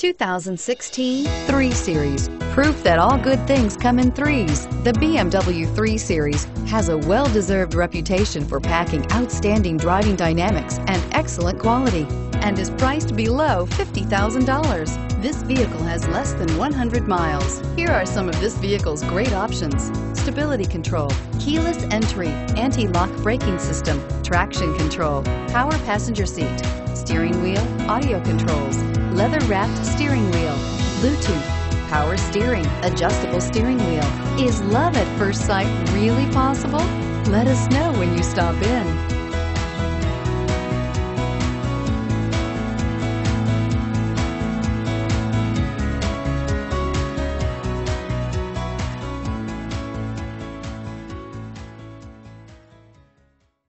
2016 3 Series. Proof that all good things come in threes. The BMW 3 Series has a well-deserved reputation for packing outstanding driving dynamics and excellent quality and is priced below $50,000. This vehicle has less than 100 miles. Here are some of this vehicle's great options. Stability control, keyless entry, anti-lock braking system, traction control, power passenger seat, steering wheel, audio controls, leather-wrapped steering wheel, Bluetooth, power steering, adjustable steering wheel. Is love at first sight really possible? Let us know when you stop in.